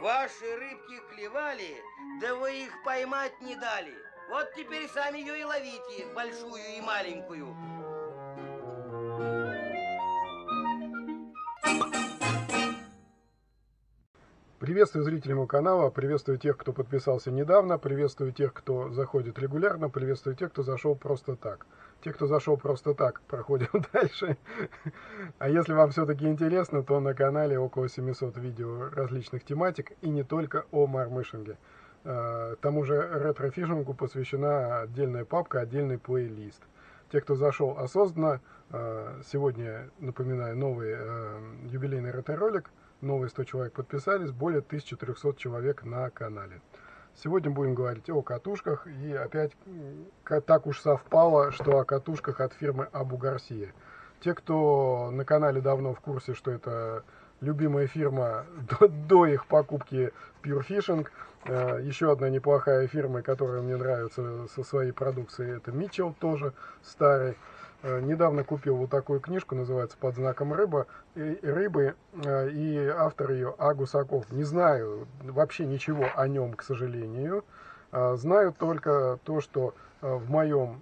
Ваши рыбки клевали, да вы их поймать не дали. Вот теперь сами ее и ловите, большую и маленькую. Приветствую зрителей моего канала, приветствую тех, кто подписался недавно, приветствую тех, кто заходит регулярно, приветствую тех, кто зашел просто так. Те, кто зашел просто так, проходим дальше. А если вам все-таки интересно, то на канале около 700 видео различных тематик и не только о мармышинге. А, тому же ретрофишингу посвящена отдельная папка, отдельный плейлист. Те, кто зашел осознанно, а, сегодня, напоминаю, новый а, юбилейный ретро-ролик – новые 100 человек подписались, более 1300 человек на канале. Сегодня будем говорить о катушках, и опять так уж совпало, что о катушках от фирмы Абу Гарсия. Те, кто на канале давно в курсе, что это любимая фирма до, до их покупки Pure Fishing, э, еще одна неплохая фирма, которая мне нравится со своей продукцией, это Mitchell, тоже старый. Э, недавно купил вот такую книжку, называется «Под знаком рыба», и, рыбы, э, и автор ее А. Гусаков. Не знаю вообще ничего о нем, к сожалению. Э, знаю только то, что в моем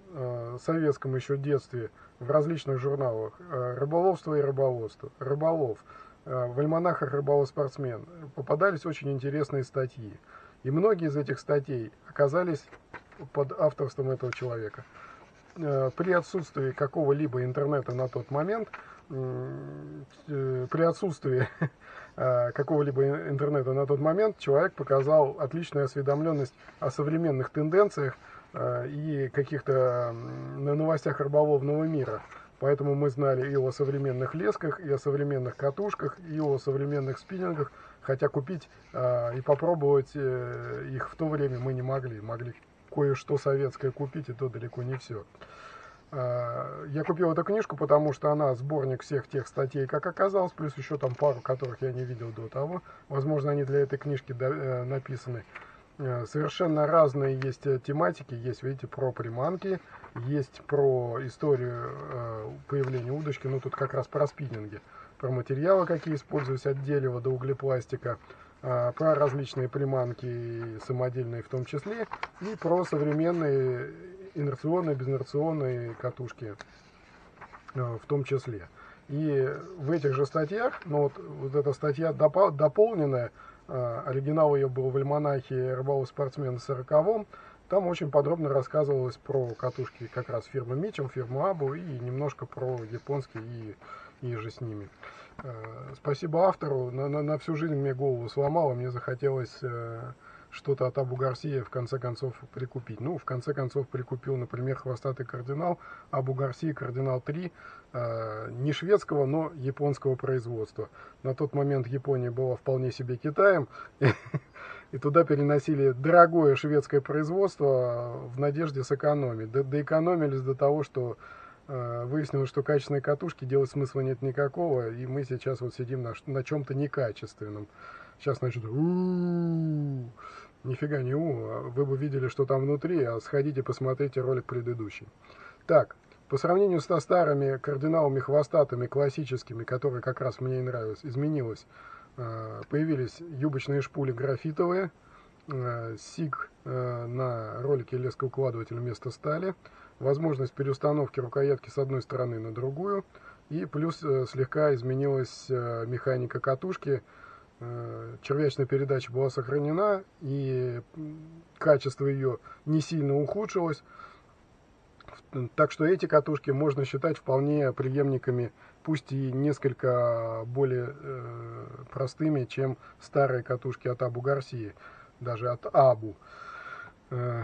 советском еще детстве в различных журналах «Рыболовство и рыболовство», «Рыболов», в альманахах «Рыболов-спортсмен» попадались очень интересные статьи. И многие из этих статей оказались под авторством этого человека. Э, при отсутствии какого-либо интернета на тот момент, э, при отсутствии э, какого-либо интернета на тот момент, человек показал отличную осведомленность о современных тенденциях и каких-то на новостях рыболовного мира. Поэтому мы знали и о современных лесках, и о современных катушках, и о современных спиннингах, хотя купить и попробовать их в то время мы не могли. Могли кое-что советское купить, и то далеко не все. А, я купил эту книжку, потому что она сборник всех тех статей, как оказалось, плюс еще там пару, которых я не видел до того. Возможно, они для этой книжки э, написаны. Э, совершенно разные есть э, тематики. Есть, видите, про приманки, есть про историю появления удочки, ну тут как раз про спиннинги, про материалы, какие используются от дерева до углепластика, про различные приманки самодельные в том числе, и про современные инерционные, безинерционные катушки а, в том числе. И в этих же статьях, ну вот, вот эта статья дополненная, а, оригинал ее был в альманахе «Рыболов спортсмен» 40-м, там очень подробно рассказывалось про катушки как раз фирмы Мичел, фирмы Абу и немножко про японские и, и же с ними. Э, спасибо автору, на, на, на всю жизнь мне голову сломало, мне захотелось э, что-то от Абу Гарсия в конце концов прикупить. Ну, в конце концов прикупил, например, хвостатый кардинал, Абу Гарсия кардинал 3, э, не шведского, но японского производства. На тот момент Япония была вполне себе Китаем, и туда переносили дорогое шведское производство в надежде сэкономить. Доэкономились до того, что выяснилось, что качественные катушки делать смысла нет никакого, и мы сейчас вот сидим на, на чем-то некачественном. Сейчас, значит, нифига не у, а вы бы видели, что там внутри, а сходите, посмотрите ролик предыдущий. Так, по сравнению со старыми кардиналами хвостатыми, классическими, которые как раз мне и нравились, изменилось. Э, появились юбочные шпули графитовые, э, СИГ на ролике лескоукладыватель вместо стали – возможность переустановки рукоятки с одной стороны на другую, и плюс э, слегка изменилась э, механика катушки, э, червячная передача была сохранена, и качество ее не сильно ухудшилось, так что эти катушки можно считать вполне преемниками, пусть и несколько более э, простыми, чем старые катушки от Абу Гарсии, даже от Абу. Э,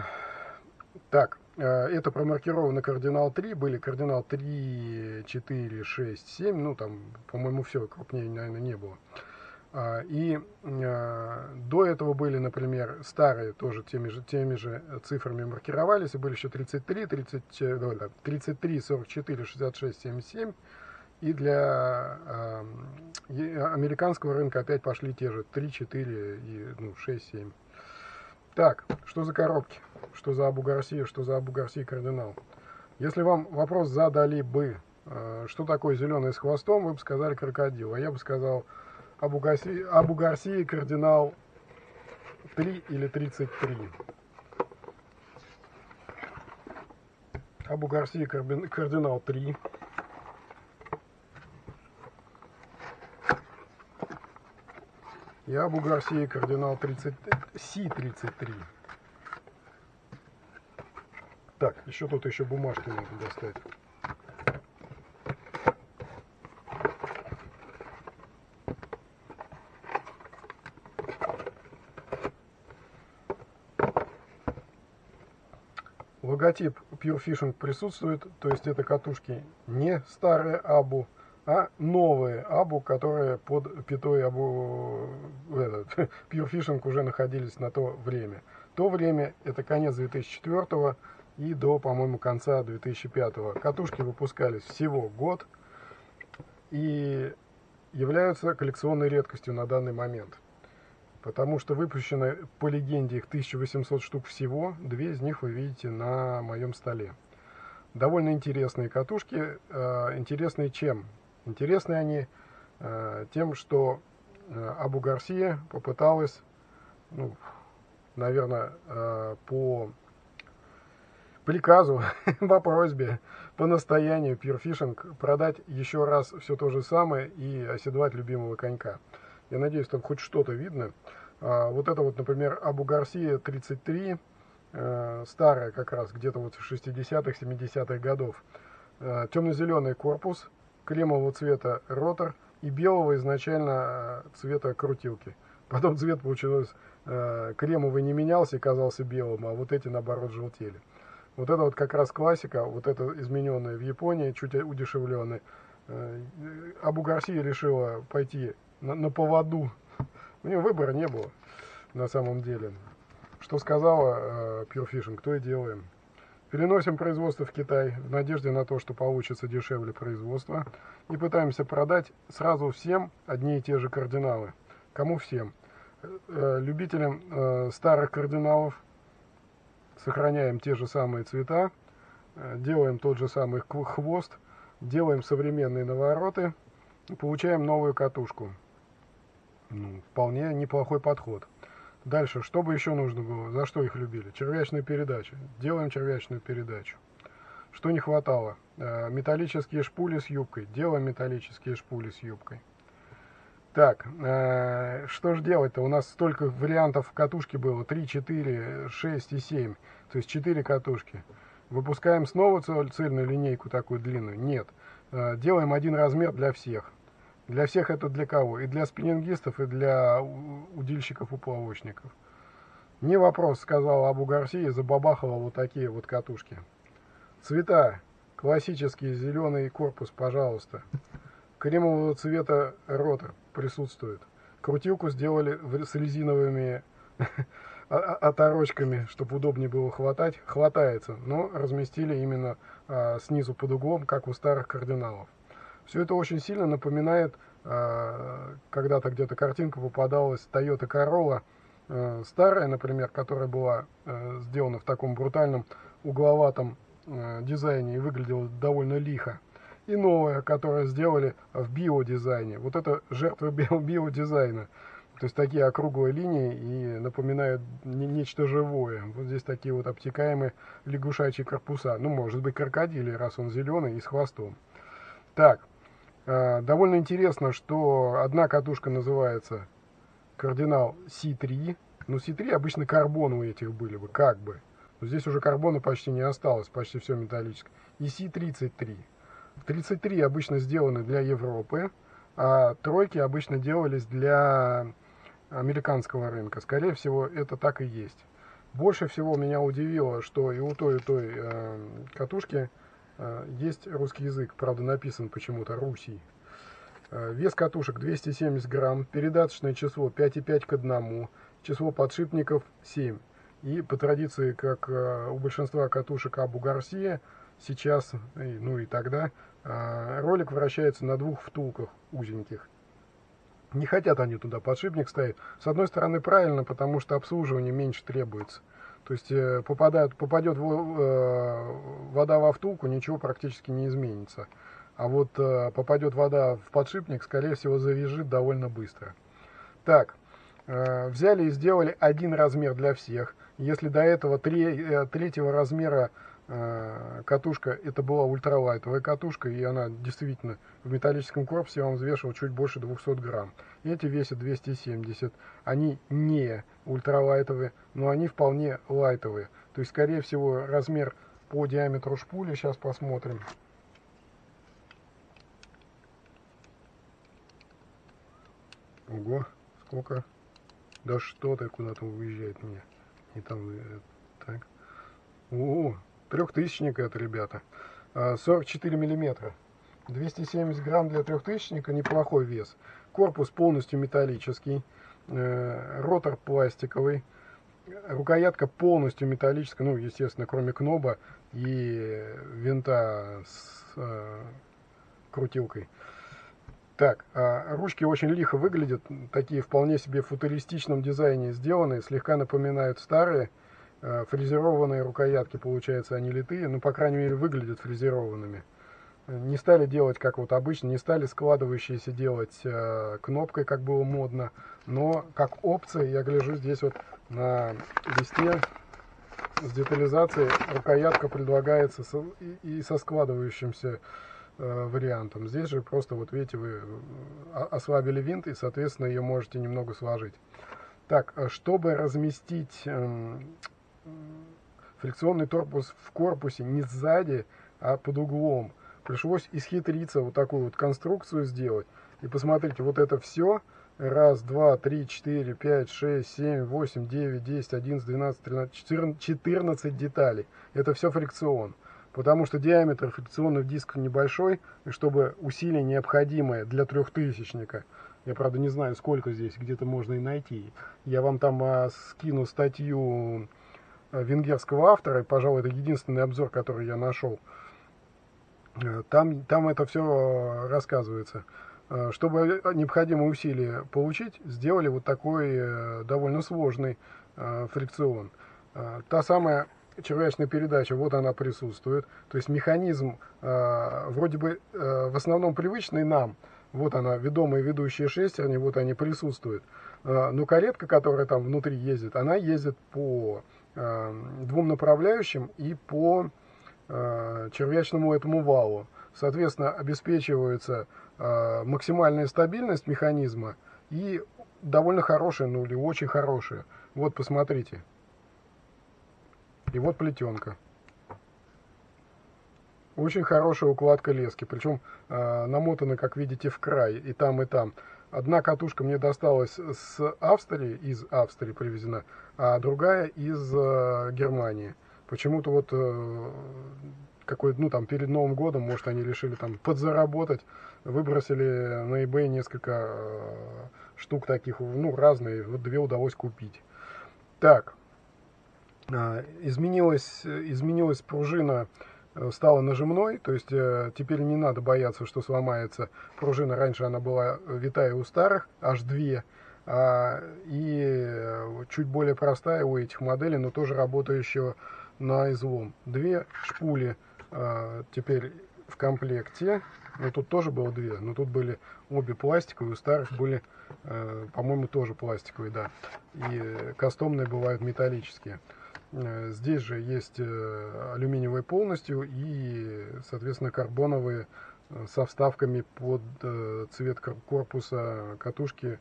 так, э, это промаркировано кардинал 3, были кардинал 3, 4, 6, 7, ну там, по-моему, все, крупнее, наверное, не было. А, и э, до этого были, например, старые, тоже теми же, теми же цифрами маркировались, и были еще 33, 30, 33, 44, 66, 77. И для э, американского рынка опять пошли те же 3, 4 и ну, 6, 7. Так, что за коробки? Что за Абу Гарсия, что за Абу Гарсия кардинал? Если вам вопрос задали бы, э, что такое зеленый с хвостом, вы бы сказали крокодил. А я бы сказал Абу Гарсия, Абу Гарсия кардинал 3 или 33. Абу Гарсия кардинал 3. И Абу Гарсия кардинал 30, Си-33. Так, еще тут еще бумажки надо достать. Логотип Pure Fishing присутствует, то есть это катушки не старые Абу, а новые Абу, которые под пятой Абу Pure Fishing уже находились на то время. То время это конец 2004 и до, по-моему, конца 2005. Катушки выпускались всего год и являются коллекционной редкостью на данный момент. Потому что выпущено, по легенде, их 1800 штук всего. Две из них вы видите на моем столе. Довольно интересные катушки. Э, интересные чем? Интересны они э, тем, что Абу Гарсия попыталась, ну, наверное, э, по приказу, по просьбе, по настоянию Fishing продать еще раз все то же самое и оседлать любимого конька. Я надеюсь, там хоть что-то видно. А, вот это вот, например, Абу Гарсия 33, э, старая как раз, где-то вот 60-х, 70-х годов. Э, Темно-зеленый корпус, кремового цвета ротор и белого изначально э, цвета крутилки. Потом цвет получился кремовый не менялся и казался белым, а вот эти наоборот желтели. Вот это вот как раз классика, вот это измененное в Японии, чуть удешевленное. Э, Абу Гарсия решила пойти на, на поводу. У нее выбора не было на самом деле. Что сказала э, Pure Fishing, то и делаем. Переносим производство в Китай в надежде на то, что получится дешевле производство. И пытаемся продать сразу всем одни и те же кардиналы. Кому всем? Э, любителям э, старых кардиналов, сохраняем те же самые цвета, э, делаем тот же самый хвост, делаем современные навороты, получаем новую катушку. Ну, вполне неплохой подход. Дальше, что бы еще нужно было? За что их любили? Червячная передача. Делаем червячную передачу. Что не хватало? Э, металлические шпули с юбкой. Делаем металлические шпули с юбкой. Так, э, что же делать-то? У нас столько вариантов катушки было. 3, 4, 6 и 7. То есть 4 катушки. Выпускаем снова цельную линейку такую длинную? Нет. Э, делаем один размер для всех. Для всех это для кого? И для спиннингистов, и для удильщиков-уплавочников. Не вопрос, сказал Абу Гарсия, забабахала вот такие вот катушки. Цвета. Классический зеленый корпус, пожалуйста. Кремового цвета ротор присутствует. Крутилку сделали с резиновыми оторочками, чтобы удобнее было хватать. Хватается, но разместили именно а, снизу под углом, как у старых кардиналов. Все это очень сильно напоминает, а, когда-то где-то картинка попадалась Toyota Corolla, а, старая, например, которая была а, сделана в таком брутальном угловатом дизайне и выглядела довольно лихо и новое, которое сделали в биодизайне. Вот это жертвы биодизайна. То есть такие округлые линии и напоминают нечто живое. Вот здесь такие вот обтекаемые лягушачьи корпуса. Ну, может быть, крокодили, раз он зеленый и с хвостом. Так, э, довольно интересно, что одна катушка называется кардинал C3. Ну, C3 обычно карбон у этих были бы, как бы. Но здесь уже карбона почти не осталось, почти все металлическое. И C33. 33 обычно сделаны для Европы, а тройки обычно делались для американского рынка. Скорее всего, это так и есть. Больше всего меня удивило, что и у той, и той э, катушки э, есть русский язык. Правда, написан почему-то Руси. Э, вес катушек 270 грамм, передаточное число 5,5 к 1, число подшипников 7. И по традиции, как э, у большинства катушек Абу Гарсия, сейчас, ну и тогда, а, ролик вращается на двух втулках узеньких. Не хотят они туда подшипник ставить. С одной стороны правильно, потому что обслуживание меньше требуется. То есть э, попадает, попадет э, вода во втулку, ничего практически не изменится. А вот э, попадет вода в подшипник, скорее всего, завяжет довольно быстро. Так, взяли и сделали один размер для всех. Если до этого три, третьего размера катушка, это была ультралайтовая катушка, и она действительно в металлическом корпусе я вам взвешивал чуть больше 200 грамм. Эти весят 270. Они не ультралайтовые, но они вполне лайтовые. То есть, скорее всего, размер по диаметру шпули, сейчас посмотрим. Ого, сколько? Да что ты куда-то уезжает мне? И там, э, так. О, трехтысячник это, ребята. 44 а, миллиметра. 270 грамм для трехтысячника, неплохой вес. Корпус полностью металлический. Э, ротор пластиковый. Рукоятка полностью металлическая, ну, естественно, кроме кноба и винта с э, крутилкой. Так, а ручки очень лихо выглядят, такие вполне себе в футуристичном дизайне сделаны, слегка напоминают старые, фрезерованные рукоятки, получается, они литые, ну, по крайней мере, выглядят фрезерованными. Не стали делать, как вот обычно, не стали складывающиеся делать э, кнопкой, как было модно, но как опция, я гляжу здесь вот на листе с детализацией, рукоятка предлагается со, и, и со складывающимся Э, вариантом. Здесь же просто, вот видите, вы э, ослабили винт и, соответственно, ее можете немного сложить. Так, э, чтобы разместить эм, фрикционный корпус в корпусе не сзади, а под углом, пришлось исхитриться, вот такую вот конструкцию сделать. И посмотрите, вот это все, раз, два, три, четыре, пять, шесть, семь, восемь, девять, десять, одиннадцать, двенадцать, тринадцать, четырнадцать деталей. Это все фрикцион потому что диаметр фрикционных дисков небольшой, и чтобы усилие необходимое для трехтысячника, я, правда, не знаю, сколько здесь, где-то можно и найти. Я вам там а, скину статью венгерского автора, и, пожалуй, это единственный обзор, который я нашел. Э, там, там это все рассказывается. Э, чтобы необходимые усилия получить, сделали вот такой э, довольно сложный фрикцион. Та самая червячная передача, вот она присутствует. То есть механизм э, вроде бы э, в основном привычный нам. Вот она, ведомые ведущие шестерни, вот они присутствуют. Э, но каретка, которая там внутри ездит, она ездит по э, двум направляющим и по э, червячному этому валу. Соответственно, обеспечивается э, максимальная стабильность механизма и довольно хорошая, ну или очень хорошая. Вот посмотрите. И вот плетенка. Очень хорошая укладка лески, причем э, намотаны, как видите, в край, и там, и там. Одна катушка мне досталась с Австрии, из Австрии привезена, а другая из э, Германии. Почему-то вот э, какой ну там перед Новым годом, может, они решили там подзаработать, выбросили на eBay несколько э, штук таких, ну, разные, вот две удалось купить. Так, а, изменилась, изменилась пружина, э, стала нажимной, то есть э, теперь не надо бояться, что сломается пружина. Раньше она была витая у старых, аж две, а, и э, чуть более простая у этих моделей, но тоже работающего на излом. Две шпули теперь в комплекте. Ну, тут тоже было две, но тут были обе пластиковые, у старых были, по-моему, тоже пластиковые, да. И кастомные бывают металлические. Э, здесь же есть э, алюминиевые полностью и, соответственно, карбоновые э, со вставками под цвет корпуса катушки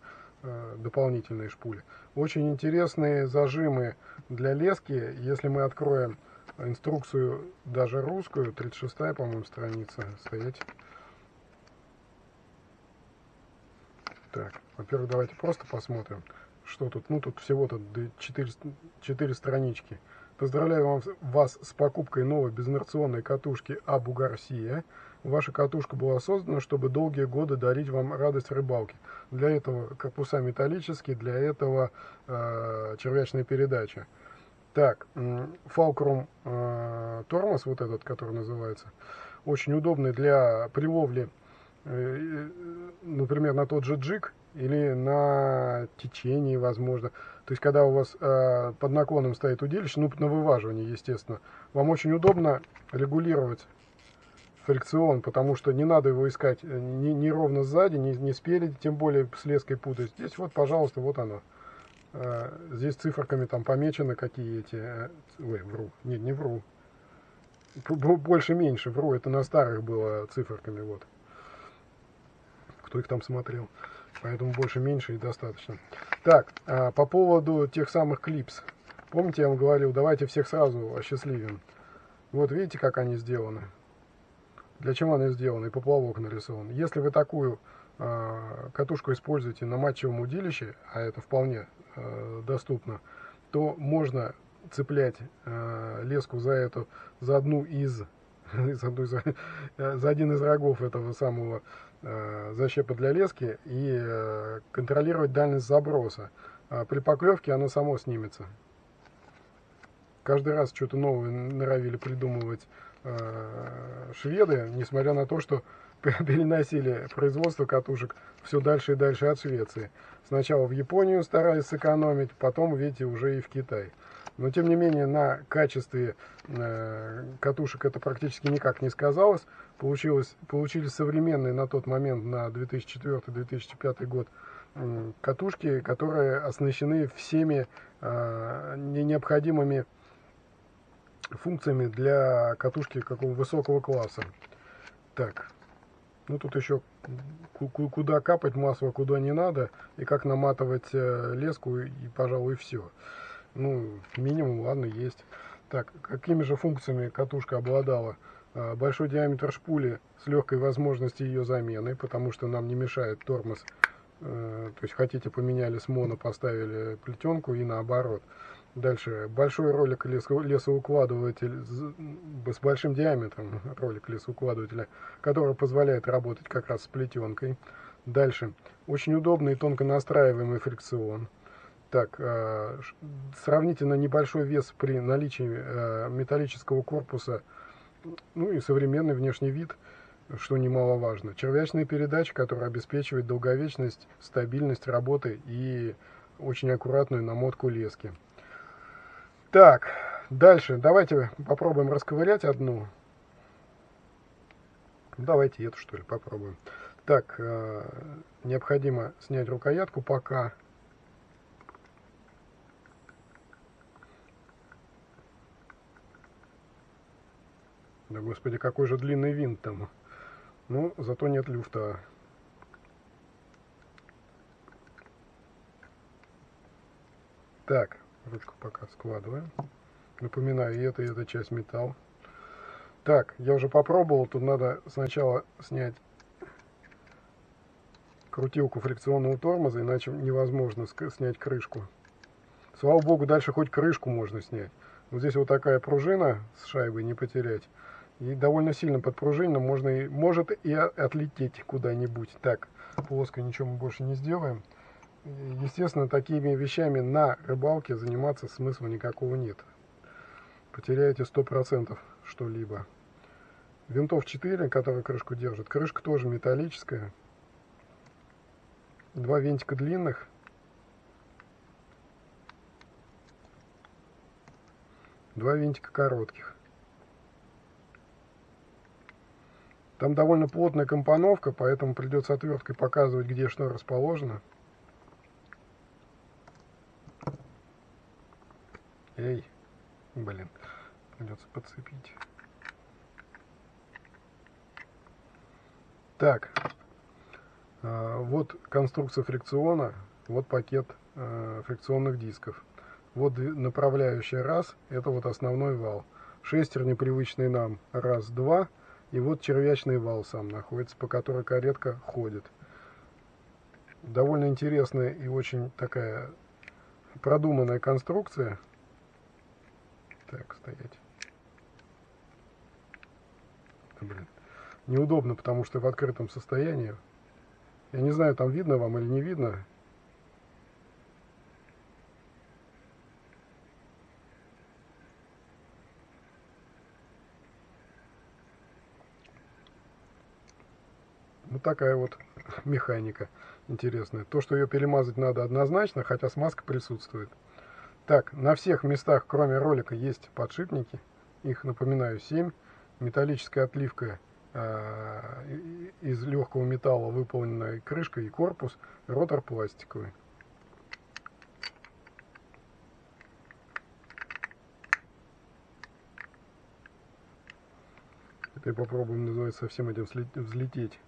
дополнительные шпули. Очень интересные зажимы для лески. Если мы откроем инструкцию, даже русскую, 36 по-моему, страница, стоять. Так, во-первых, давайте просто посмотрим что тут? Ну, тут всего-то 4, 4 странички. Поздравляю вас с покупкой новой безинерционной катушки Абу Гарсия. Ваша катушка была создана, чтобы долгие годы дарить вам радость рыбалки. Для этого корпуса металлические, для этого э, червячная передача. Так, Falcrum э, тормоз, вот этот, который называется, очень удобный для приловли, э, например, на тот же джиг или на течении, возможно. То есть, когда у вас э, под наклоном стоит удилище, ну, на вываживании, естественно, вам очень удобно регулировать фрикцион, потому что не надо его искать э, ни, ни ровно сзади, ни, ни спереди, тем более с леской путать. Здесь вот, пожалуйста, вот оно. э, здесь циферками там помечены какие эти... Э, ой, вру. Нет, не вру. Больше-меньше вру. Это на старых было циферками, вот. Кто их там смотрел. Поэтому больше-меньше и достаточно. Так, а, по поводу тех самых клипс. Помните, я вам говорил, давайте всех сразу осчастливим. Вот видите, как они сделаны? Для чего они сделаны? Поплавок нарисован. Если вы такую э, катушку используете на матчевом удилище, а это вполне э, доступно, то можно цеплять леску за эту, за одну из, за, одну, за, за один из рогов этого самого э, защепа для лески и э, контролировать дальность заброса. А при поклевке оно само снимется. Каждый раз что-то новое норовили придумывать э, шведы, несмотря на то, что переносили производство катушек все дальше и дальше от Швеции. Сначала в Японию старались сэкономить, потом, видите, уже и в Китай. Но, тем не менее, на качестве э, катушек это практически никак не сказалось. Получилось, получились современные на тот момент, на 2004-2005 год, катушки, которые оснащены всеми э, необходимыми функциями для катушки какого высокого класса. Так, ну тут еще куда капать масло, куда не надо, и как наматывать э, леску, и, пожалуй, все. Ну, минимум, ладно, есть. Так, какими же функциями катушка обладала? А, большой диаметр шпули с легкой возможностью ее замены, потому что нам не мешает тормоз. Э, то есть хотите поменяли с моно, поставили плетенку и наоборот. Дальше. Большой ролик лесоукладыватель с большим диаметром ролик лесоукладывателя, который позволяет работать как раз с плетенкой. Дальше. Очень удобный и тонко настраиваемый фрикцион. Так, э, сравнительно небольшой вес при наличии э, металлического корпуса, ну и современный внешний вид, что немаловажно. Червячная передача, которая обеспечивает долговечность, стабильность работы и очень аккуратную намотку лески. Так, дальше. Давайте попробуем расковырять одну. Давайте эту, что ли, попробуем. Так, э, необходимо снять рукоятку пока. Да господи, какой же длинный винт там. Ну, зато нет люфта. Так, ручку пока складываем. Напоминаю, и это, и эта часть металл. Так, я уже попробовал. Тут надо сначала снять крутилку фрикционного тормоза, иначе невозможно снять крышку. Слава богу, дальше хоть крышку можно снять. Вот здесь вот такая пружина с шайбой, не потерять. И довольно сильно подпружинено, можно и, может и отлететь куда-нибудь. Так, плоско ничего мы больше не сделаем. Естественно, такими вещами на рыбалке заниматься смысла никакого нет. Потеряете 100% что-либо. Винтов 4, который крышку держит. Крышка тоже металлическая. Два винтика длинных. Два винтика коротких. Там довольно плотная компоновка, поэтому придется отверткой показывать, где что расположено. Эй, блин, придется подцепить. Так, а, вот конструкция фрикциона, вот пакет а, фрикционных дисков. Вот направляющая раз, это вот основной вал. Шестерни привычные нам раз, два. И вот червячный вал сам находится, по которой каретка ходит. Довольно интересная и очень такая продуманная конструкция. Так, стоять. Блин. Неудобно, потому что в открытом состоянии. Я не знаю, там видно вам или не видно. Такая вот механика интересная. То, что ее перемазать надо однозначно, хотя смазка присутствует. Так, на всех местах, кроме ролика, есть подшипники. Их, напоминаю, 7. Металлическая отливка э, из легкого металла, выполненная крышка и корпус. Ротор пластиковый. Теперь попробуем, называется, совсем этим взлететь.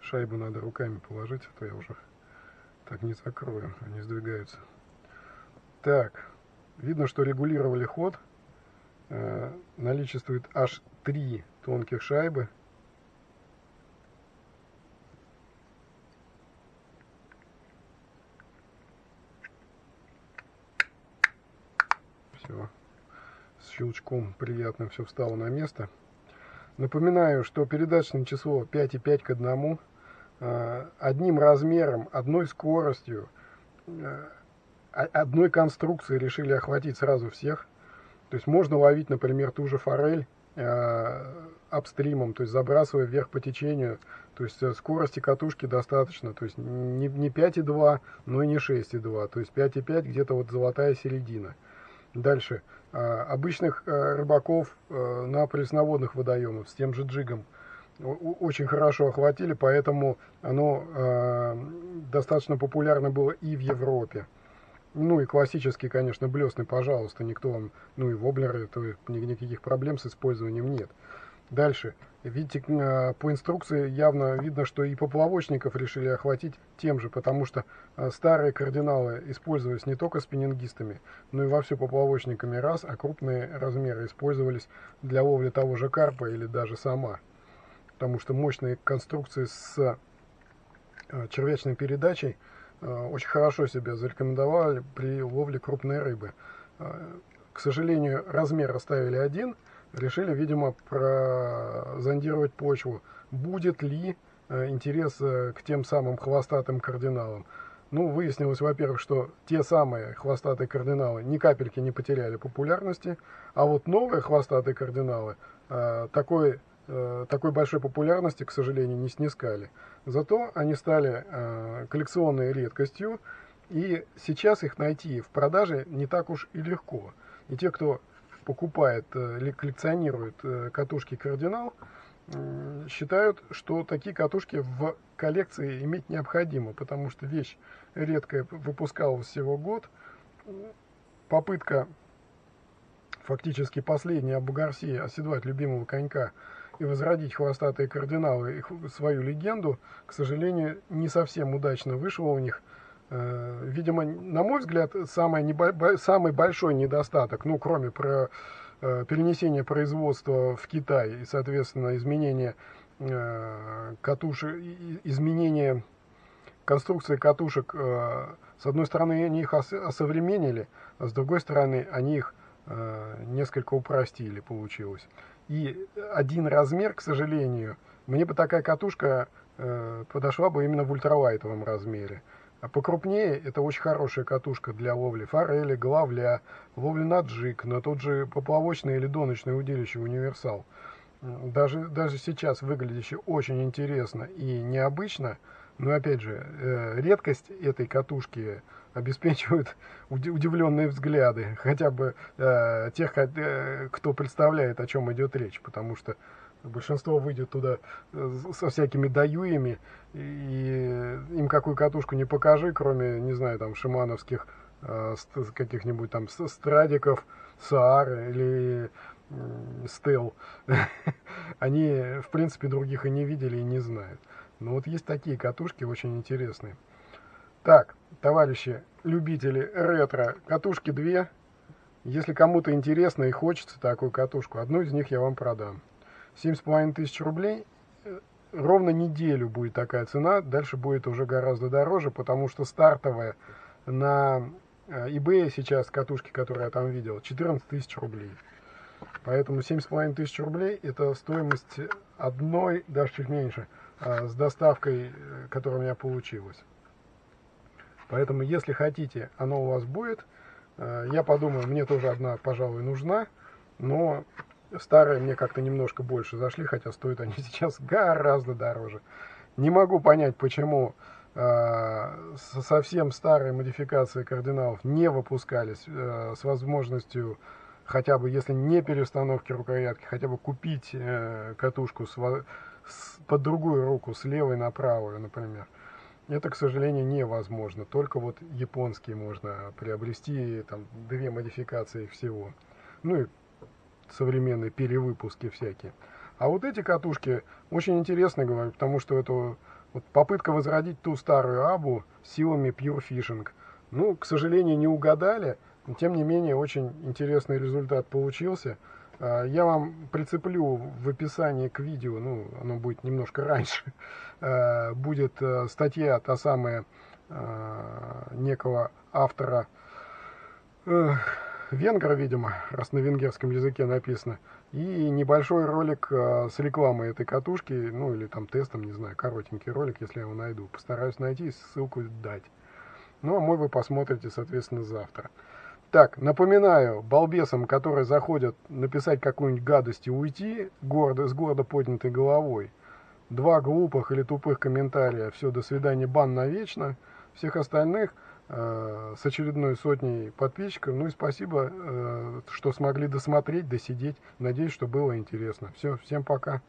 Шайбу надо руками положить, а то я уже так не закрою, они сдвигаются. Так, видно, что регулировали ход. Э, наличествует аж три тонких шайбы. Все. С щелчком приятно все встало на место. Напоминаю, что передаточное число 5,5 к 1 э, одним размером, одной скоростью, э, одной конструкцией решили охватить сразу всех. То есть можно ловить, например, ту же форель э, апстримом, то есть забрасывая вверх по течению. То есть скорости катушки достаточно. То есть не, не 5,2, но и не 6,2. То есть 5,5 где-то вот золотая середина. Дальше. А, обычных а, рыбаков а, на пресноводных водоемах с тем же джигом очень хорошо охватили, поэтому оно достаточно популярно было и в Европе. Ну и классический, конечно, блесны, пожалуйста, никто вам, ну и воблеры, то никаких проблем с использованием нет. Дальше. Видите, а, по инструкции явно видно, что и поплавочников решили охватить тем же, потому что а, старые кардиналы использовались не только спиннингистами, но и вовсю поплавочниками раз, а крупные размеры использовались для ловли того же карпа или даже сама. Потому что мощные конструкции с а, червячной передачей очень хорошо себя зарекомендовали при ловле крупной рыбы. К сожалению, размер оставили один – решили, видимо, прозондировать почву. Будет ли э, интерес э, к тем самым хвостатым кардиналам? Ну, выяснилось, во-первых, что те самые хвостатые кардиналы ни капельки не потеряли популярности, а вот новые хвостатые кардиналы э, такой, такой большой популярности, к сожалению, не снискали. Зато они стали коллекционной редкостью, и сейчас их найти в продаже не так уж и легко. И те, кто покупает э, или коллекционирует э, катушки кардинал, считают, что такие катушки в коллекции иметь необходимо, потому что вещь редкая, выпускалась всего год. Попытка фактически последняя Абу Гарси оседлать любимого конька и возродить хвостатые кардиналы и свою легенду, к сожалению, не совсем удачно вышло у них – видимо, на мой взгляд, самый, небо, самый большой недостаток, ну, кроме про э, перенесения производства в Китай и, соответственно, изменение э, катушек, изменение конструкции катушек, с одной стороны, они их осовременили, а с другой стороны, они их несколько упростили, получилось. И один размер, к сожалению, мне бы такая катушка подошла бы именно в ультралайтовом размере. А покрупнее это очень хорошая катушка для ловли форели, головля, ловли на джиг, на тот же поплавочный или доночный удилище универсал. Даже, даже сейчас выглядящий очень интересно и необычно, но опять же, э, редкость этой катушки обеспечивает удивленные взгляды, хотя бы э, тех, э, кто представляет, о чем идет речь, потому что Большинство выйдет туда э, со всякими даюями, и им какую катушку не покажи, кроме, не знаю, там, шимановских э, каких-нибудь там страдиков, саар или стел. Они, в принципе, других и не видели, и не знают. Но вот есть такие катушки очень интересные. Так, товарищи, любители ретро, катушки две. Если кому-то интересно и хочется такую катушку, одну из них я вам продам. 7,5 тысяч рублей. Ровно неделю будет такая цена, дальше будет уже гораздо дороже, потому что стартовая на э, eBay сейчас катушки, которые я там видел, 14 тысяч рублей. Поэтому 7,5 тысяч рублей это стоимость одной, даже чуть меньше, э, с доставкой, э, которая у меня получилась. Поэтому, если хотите, оно у вас будет. Я подумаю, мне тоже одна, пожалуй, нужна. Но Старые мне как-то немножко больше зашли, хотя стоят они сейчас гораздо дороже. Не могу понять, почему э, совсем старые модификации кардиналов не выпускались э, с возможностью хотя бы, если не перестановки рукоятки, хотя бы купить э, катушку с, с, под другую руку, с левой на правую, например. Это, к сожалению, невозможно. Только вот японские можно приобрести, там, две модификации всего. Ну и современные перевыпуски всякие. А вот эти катушки очень интересны, говорю, потому что это вот попытка возродить ту старую абу силами Pure Fishing. Ну, к сожалению, не угадали, но тем не менее очень интересный результат получился. А, я вам прицеплю в описании к видео, ну, оно будет немножко раньше, а, будет э, статья, та самая а, некого автора, венгра, видимо, раз на венгерском языке написано, и небольшой ролик с рекламой этой катушки, ну или там тестом, не знаю, коротенький ролик, если я его найду. Постараюсь найти и ссылку дать. Ну, а мой вы посмотрите, соответственно, завтра. Так, напоминаю, балбесам, которые заходят написать какую-нибудь гадость и уйти гордо, с гордо поднятой головой, два глупых или тупых комментария, все, до свидания, бан навечно, всех остальных с очередной сотней подписчиков, ну и спасибо, э, что смогли досмотреть, досидеть, надеюсь, что было интересно. Все, всем пока.